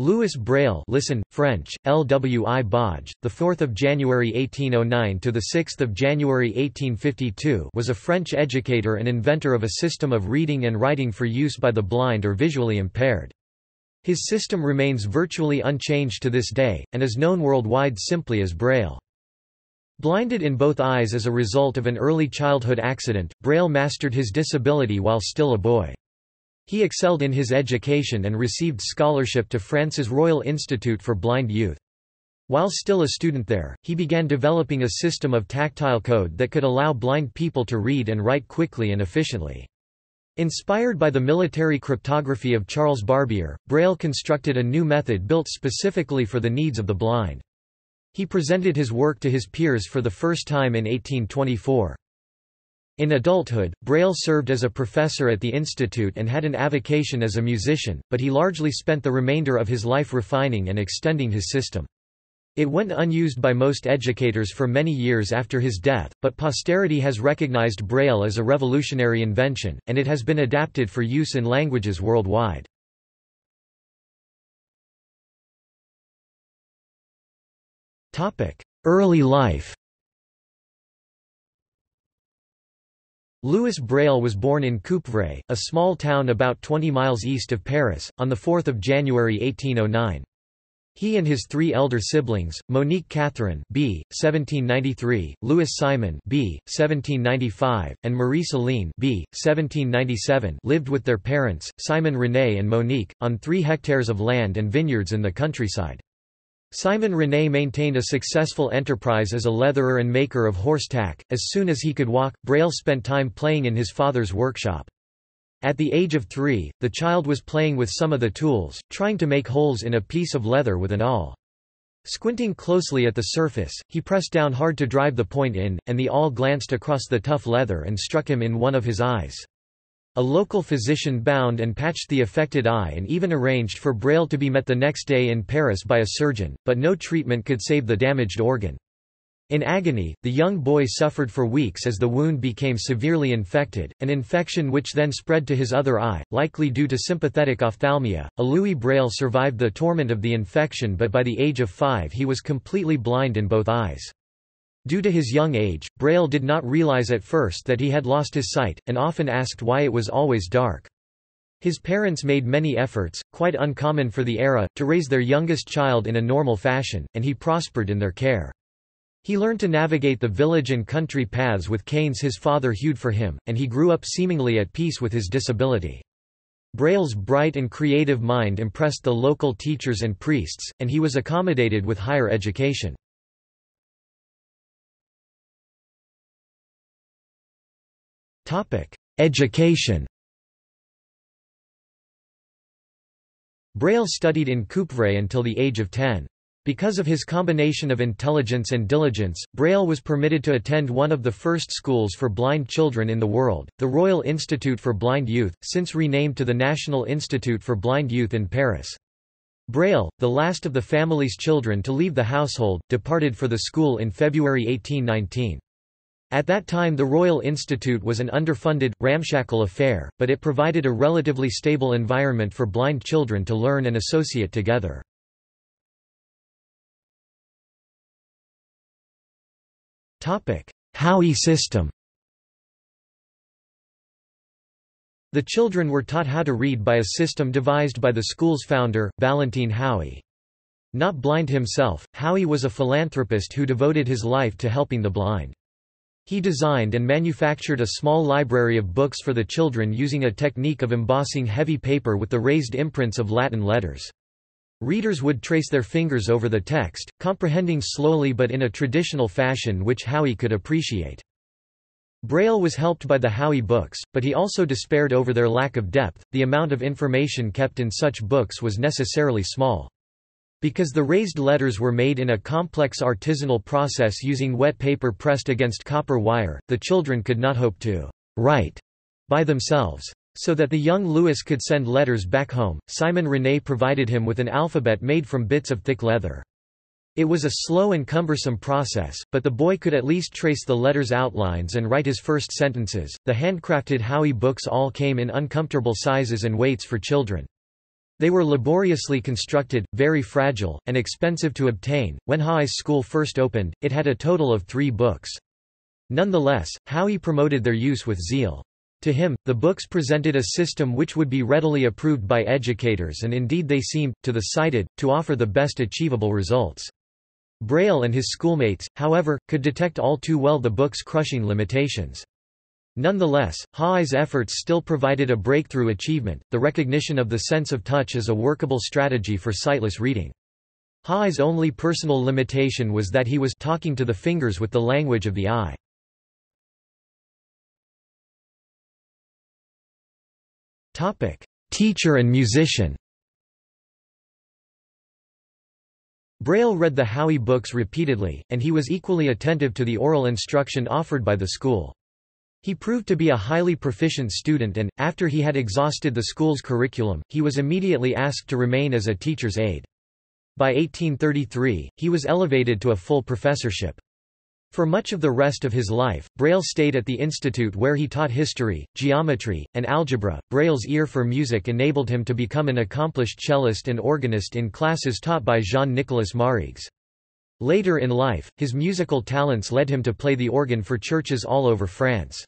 Louis Braille listen, French, LWI Bodge, the 4th of January 1809 – to the 6th of January 1852 was a French educator and inventor of a system of reading and writing for use by the blind or visually impaired. His system remains virtually unchanged to this day, and is known worldwide simply as Braille. Blinded in both eyes as a result of an early childhood accident, Braille mastered his disability while still a boy. He excelled in his education and received scholarship to France's Royal Institute for Blind Youth. While still a student there, he began developing a system of tactile code that could allow blind people to read and write quickly and efficiently. Inspired by the military cryptography of Charles Barbier, Braille constructed a new method built specifically for the needs of the blind. He presented his work to his peers for the first time in 1824. In adulthood, Braille served as a professor at the institute and had an avocation as a musician, but he largely spent the remainder of his life refining and extending his system. It went unused by most educators for many years after his death, but posterity has recognized Braille as a revolutionary invention, and it has been adapted for use in languages worldwide. Early life Louis Braille was born in Coupvray, a small town about 20 miles east of Paris, on 4 January 1809. He and his three elder siblings, Monique Catherine B. 1793, Louis Simon B. 1795, and Marie Celine B. 1797 lived with their parents, Simon René and Monique, on three hectares of land and vineyards in the countryside. Simon René maintained a successful enterprise as a leatherer and maker of horse tack. As soon as he could walk, Braille spent time playing in his father's workshop. At the age of three, the child was playing with some of the tools, trying to make holes in a piece of leather with an awl. Squinting closely at the surface, he pressed down hard to drive the point in, and the awl glanced across the tough leather and struck him in one of his eyes. A local physician bound and patched the affected eye and even arranged for Braille to be met the next day in Paris by a surgeon, but no treatment could save the damaged organ. In agony, the young boy suffered for weeks as the wound became severely infected, an infection which then spread to his other eye, likely due to sympathetic ophthalmia. A Louis Braille survived the torment of the infection but by the age of five he was completely blind in both eyes. Due to his young age, Braille did not realize at first that he had lost his sight, and often asked why it was always dark. His parents made many efforts, quite uncommon for the era, to raise their youngest child in a normal fashion, and he prospered in their care. He learned to navigate the village and country paths with canes his father hewed for him, and he grew up seemingly at peace with his disability. Braille's bright and creative mind impressed the local teachers and priests, and he was accommodated with higher education. Education Braille studied in Coupvray until the age of 10. Because of his combination of intelligence and diligence, Braille was permitted to attend one of the first schools for blind children in the world, the Royal Institute for Blind Youth, since renamed to the National Institute for Blind Youth in Paris. Braille, the last of the family's children to leave the household, departed for the school in February 1819. At that time the Royal Institute was an underfunded, ramshackle affair, but it provided a relatively stable environment for blind children to learn and associate together. Haüy system The children were taught how to read by a system devised by the school's founder, Valentin Haüy. Not blind himself, Haüy was a philanthropist who devoted his life to helping the blind. He designed and manufactured a small library of books for the children using a technique of embossing heavy paper with the raised imprints of Latin letters. Readers would trace their fingers over the text, comprehending slowly but in a traditional fashion which Haüy could appreciate. Braille was helped by the Haüy books, but he also despaired over their lack of depth, the amount of information kept in such books was necessarily small. Because the raised letters were made in a complex artisanal process using wet paper pressed against copper wire, the children could not hope to write by themselves. So that the young Louis could send letters back home, Simon René provided him with an alphabet made from bits of thick leather. It was a slow and cumbersome process, but the boy could at least trace the letters' outlines and write his first sentences. The handcrafted Haüy books all came in uncomfortable sizes and weights for children. They were laboriously constructed, very fragile, and expensive to obtain. When Haüy's School first opened, it had a total of three books. Nonetheless, Haüy promoted their use with zeal. To him, the books presented a system which would be readily approved by educators and indeed they seemed, to the sighted, to offer the best achievable results. Braille and his schoolmates, however, could detect all too well the book's crushing limitations. Nonetheless, Haüy's efforts still provided a breakthrough achievement, the recognition of the sense of touch as a workable strategy for sightless reading. Haüy's only personal limitation was that he was talking to the fingers with the language of the eye. Teacher and musician. Braille read the Haüy books repeatedly, and he was equally attentive to the oral instruction offered by the school. He proved to be a highly proficient student and, after he had exhausted the school's curriculum, he was immediately asked to remain as a teacher's aide. By 1833, he was elevated to a full professorship. For much of the rest of his life, Braille stayed at the institute where he taught history, geometry, and algebra. Braille's ear for music enabled him to become an accomplished cellist and organist in classes taught by Jean-Nicolas Marrigues. Later in life, his musical talents led him to play the organ for churches all over France.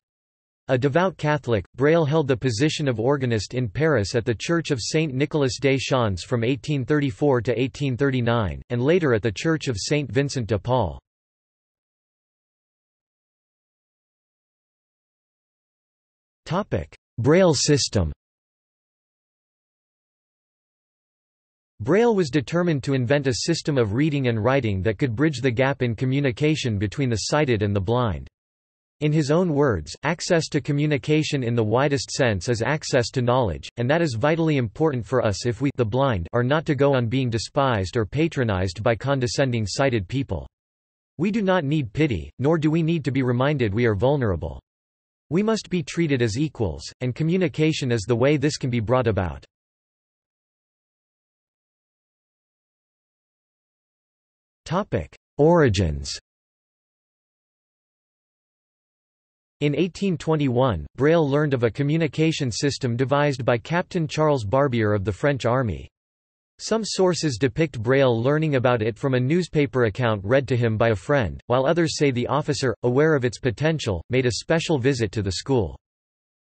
A devout Catholic, Braille held the position of organist in Paris at the Church of Saint Nicolas des Champs from 1834 to 1839, and later at the Church of Saint Vincent de Paul. Braille system Braille was determined to invent a system of reading and writing that could bridge the gap in communication between the sighted and the blind. In his own words, access to communication in the widest sense is access to knowledge, and that is vitally important for us if we the blind are not to go on being despised or patronized by condescending sighted people. We do not need pity, nor do we need to be reminded we are vulnerable. We must be treated as equals, and communication is the way this can be brought about. Origins In 1821, Braille learned of a communication system devised by Captain Charles Barbier of the French army. Some sources depict Braille learning about it from a newspaper account read to him by a friend, while others say the officer, aware of its potential, made a special visit to the school.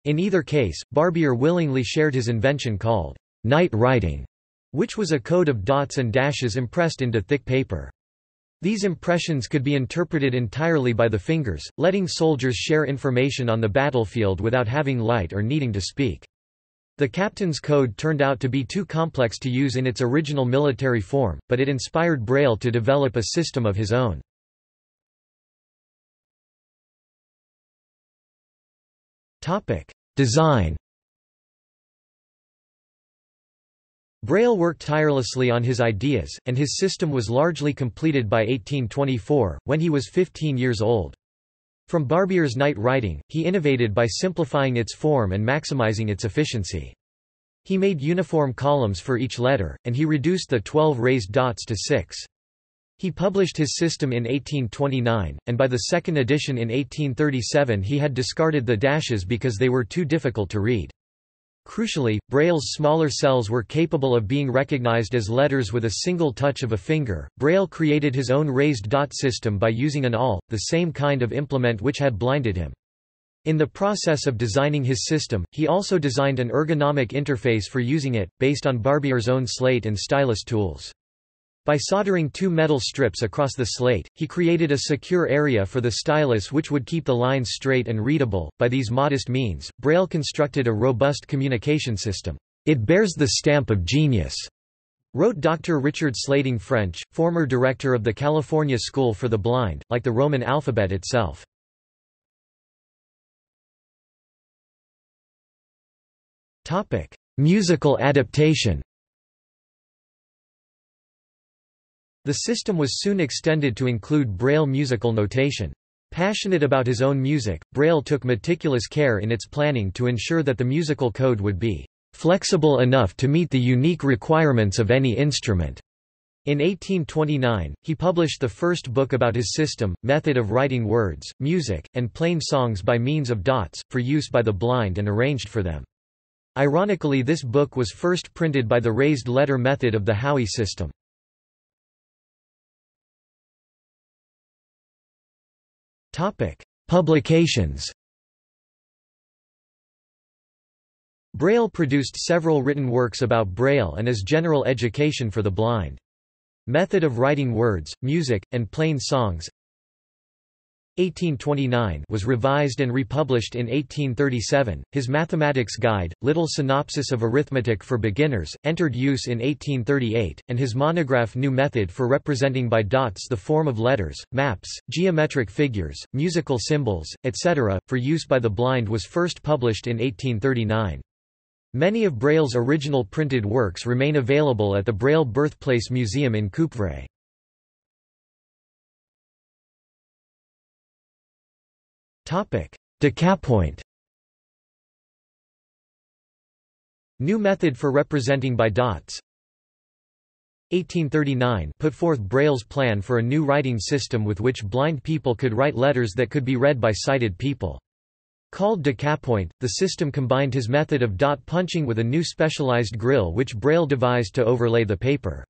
In either case, Barbier willingly shared his invention called night writing, which was a code of dots and dashes impressed into thick paper. These impressions could be interpreted entirely by the fingers, letting soldiers share information on the battlefield without having light or needing to speak. The captain's code turned out to be too complex to use in its original military form, but it inspired Braille to develop a system of his own. Design Braille worked tirelessly on his ideas, and his system was largely completed by 1824, when he was 15 years old. From Barbier's night writing, he innovated by simplifying its form and maximizing its efficiency. He made uniform columns for each letter, and he reduced the 12 raised dots to 6. He published his system in 1829, and by the second edition in 1837 he had discarded the dashes because they were too difficult to read. Crucially, Braille's smaller cells were capable of being recognized as letters with a single touch of a finger. Braille created his own raised dot system by using an awl, the same kind of implement which had blinded him. In the process of designing his system, he also designed an ergonomic interface for using it, based on Barbier's own slate and stylus tools. By soldering two metal strips across the slate, he created a secure area for the stylus which would keep the lines straight and readable. By these modest means, Braille constructed a robust communication system. It bears the stamp of genius, wrote Dr. Richard Slayton French, former director of the California School for the Blind, like the Roman alphabet itself. Musical adaptation The system was soon extended to include Braille musical notation. Passionate about his own music, Braille took meticulous care in its planning to ensure that the musical code would be flexible enough to meet the unique requirements of any instrument. In 1829, he published the first book about his system, method of writing words, music, and plain songs by means of dots, for use by the blind and arranged for them. Ironically this book was first printed by the raised letter method of the Haüy system. Publications Braille produced several written works about Braille and as general education for the blind. Method of writing words, music, and plain songs 1829 was revised and republished in 1837. His Mathematics Guide, Little Synopsis of Arithmetic for Beginners, entered use in 1838, and his monograph New Method for Representing by Dots the Form of Letters, Maps, Geometric Figures, Musical Symbols, etc., for use by the blind was first published in 1839. Many of Braille's original printed works remain available at the Braille Birthplace Museum in Coupvray. Decapoint New method for representing by dots 1839 put forth Braille's plan for a new writing system with which blind people could write letters that could be read by sighted people. Called decapoint, the system combined his method of dot punching with a new specialized grill which Braille devised to overlay the paper.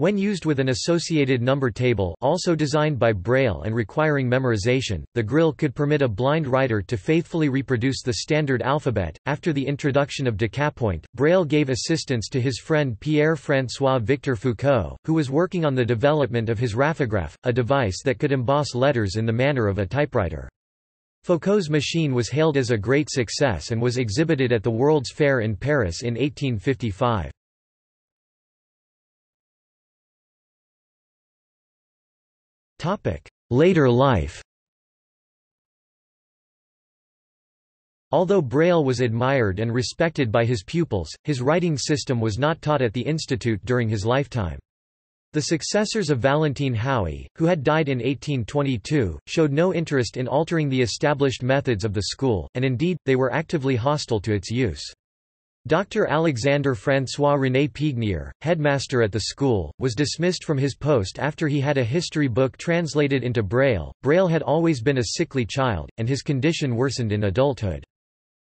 When used with an associated number table also designed by Braille and requiring memorization, the grill could permit a blind writer to faithfully reproduce the standard alphabet. After the introduction of decapoint, Braille gave assistance to his friend Pierre-François Victor Foucault, who was working on the development of his raphograph, a device that could emboss letters in the manner of a typewriter. Foucault's machine was hailed as a great success and was exhibited at the World's Fair in Paris in 1855. Later life Although Braille was admired and respected by his pupils, his writing system was not taught at the institute during his lifetime. The successors of Valentin Haüy, who had died in 1822, showed no interest in altering the established methods of the school, and indeed, they were actively hostile to its use. Dr. Alexander François-René Pignier, headmaster at the school, was dismissed from his post after he had a history book translated into Braille. Braille had always been a sickly child, and his condition worsened in adulthood.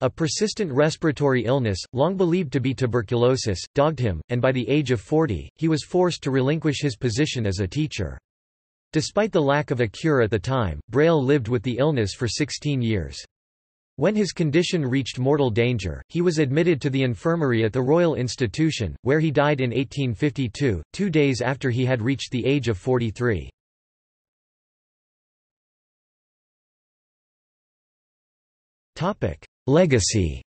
A persistent respiratory illness, long believed to be tuberculosis, dogged him, and by the age of 40, he was forced to relinquish his position as a teacher. Despite the lack of a cure at the time, Braille lived with the illness for 16 years. When his condition reached mortal danger, he was admitted to the infirmary at the Royal Institution, where he died in 1852, two days after he had reached the age of 43. Topic: Legacy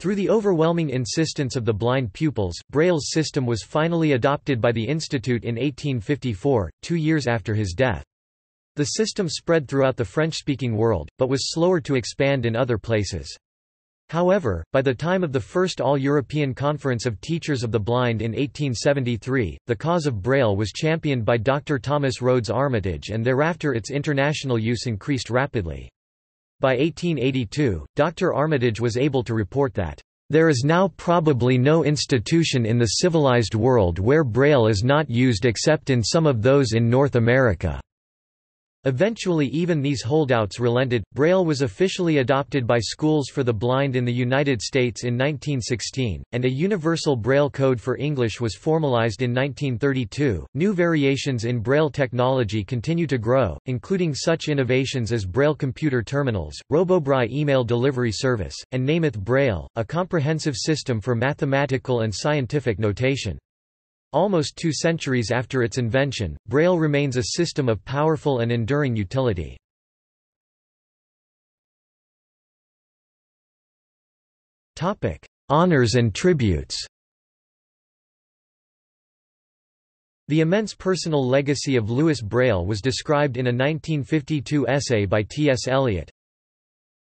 Through the overwhelming insistence of the blind pupils, Braille's system was finally adopted by the Institute in 1854, two years after his death. The system spread throughout the French-speaking world, but was slower to expand in other places. However, by the time of the First All-European Conference of Teachers of the Blind in 1873, the cause of Braille was championed by Dr. Thomas Rhodes Armitage and thereafter its international use increased rapidly. By 1882, Dr. Armitage was able to report that, "...there is now probably no institution in the civilized world where Braille is not used except in some of those in North America." Eventually even these holdouts relented. Braille was officially adopted by schools for the blind in the United States in 1916, and a universal Braille code for English was formalized in 1932. New variations in Braille technology continue to grow, including such innovations as Braille computer terminals, RoboBraille email delivery service, and Nemeth Braille, a comprehensive system for mathematical and scientific notation. Almost two centuries after its invention, Braille remains a system of powerful and enduring utility. Honours and tributes The immense personal legacy of Louis Braille was described in a 1952 essay by T. S. Eliot.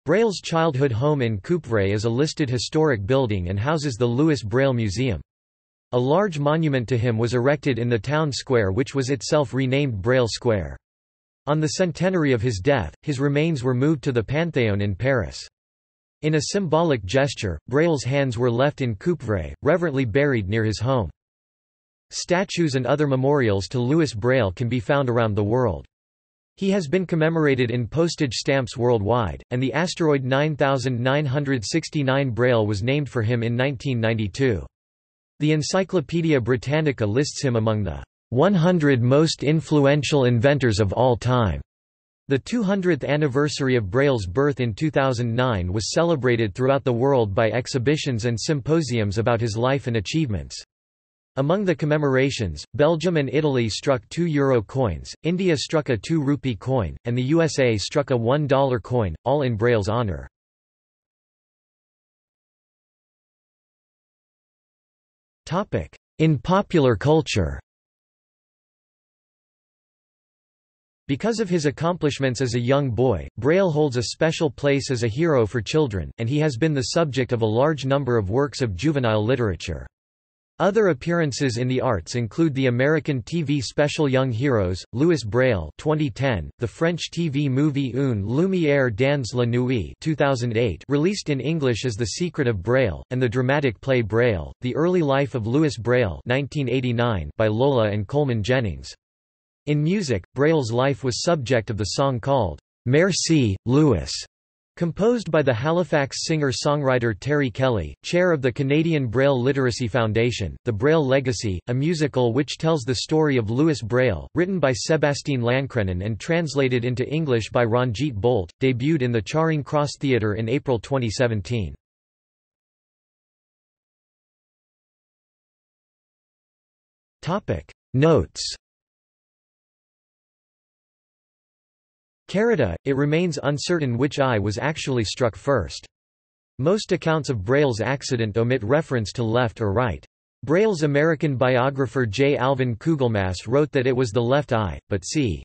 Braille's childhood home in Coupvray is a listed historic building and houses the Louis Braille Museum. A large monument to him was erected in the town square which was itself renamed Braille Square. On the centenary of his death, his remains were moved to the Panthéon in Paris. In a symbolic gesture, Braille's hands were left in Coupvray, reverently buried near his home. Statues and other memorials to Louis Braille can be found around the world. He has been commemorated in postage stamps worldwide, and the asteroid 9969 Braille was named for him in 1992. The Encyclopaedia Britannica lists him among the 100 most influential inventors of all time. The 200th anniversary of Braille's birth in 2009 was celebrated throughout the world by exhibitions and symposiums about his life and achievements. Among the commemorations, Belgium and Italy struck two euro coins, India struck a two rupee coin, and the USA struck a one dollar coin, all in Braille's honor. In popular culture Because of his accomplishments as a young boy, Braille holds a special place as a hero for children, and he has been the subject of a large number of works of juvenile literature. Other appearances in the arts include the American TV special Young Heroes, Louis Braille 2010, the French TV movie Une lumière dans la nuit 2008 released in English as The Secret of Braille, and the dramatic play Braille, The Early Life of Louis Braille 1989 by Lola and Coleman Jennings. In music, Braille's life was subject of the song called Merci, Louis, composed by the Halifax singer-songwriter Terry Kelly, chair of the Canadian Braille Literacy Foundation. The Braille Legacy, a musical which tells the story of Louis Braille, written by Sébastien Lancrenon and translated into English by Ranjit Bolt, debuted in the Charing Cross Theatre in April 2017. Notes Carita, it remains uncertain which eye was actually struck first. Most accounts of Braille's accident omit reference to left or right. Braille's American biographer J. Alvin Kugelmass wrote that it was the left eye, but c.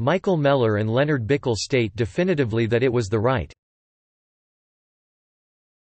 Michael Mellor and Leonard Bickel state definitively that it was the right.